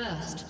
First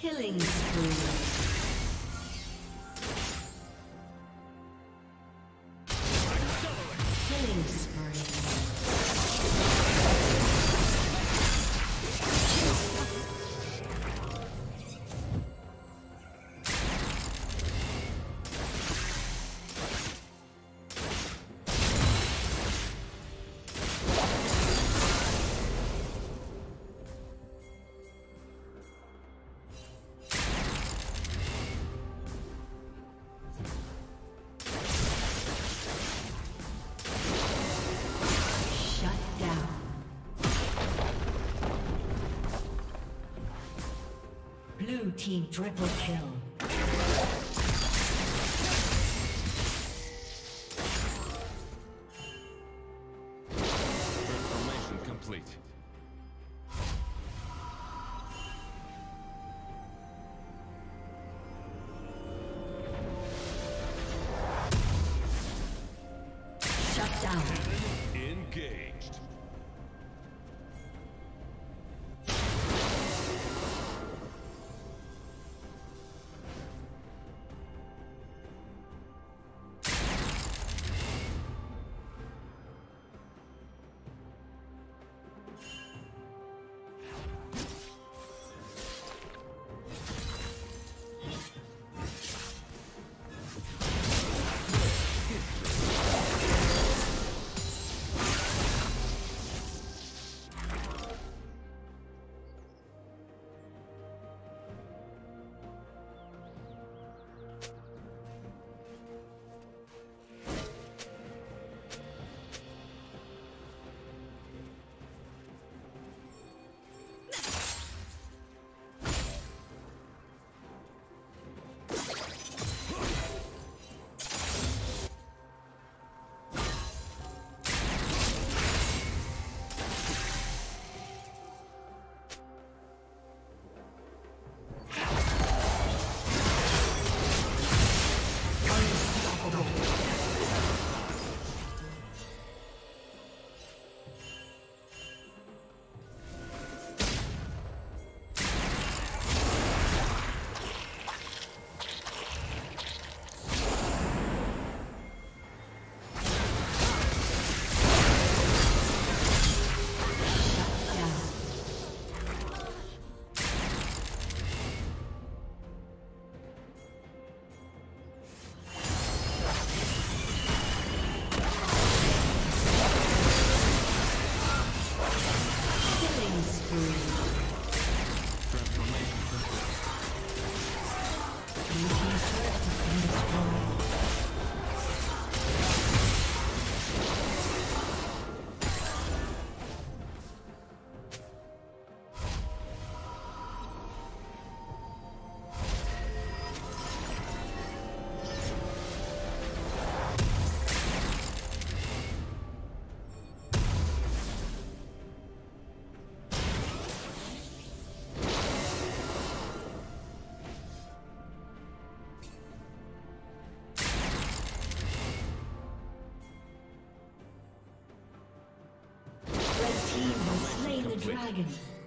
Killing spree. Team triple kill. Shut down. Engaged. Dragon.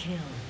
kill.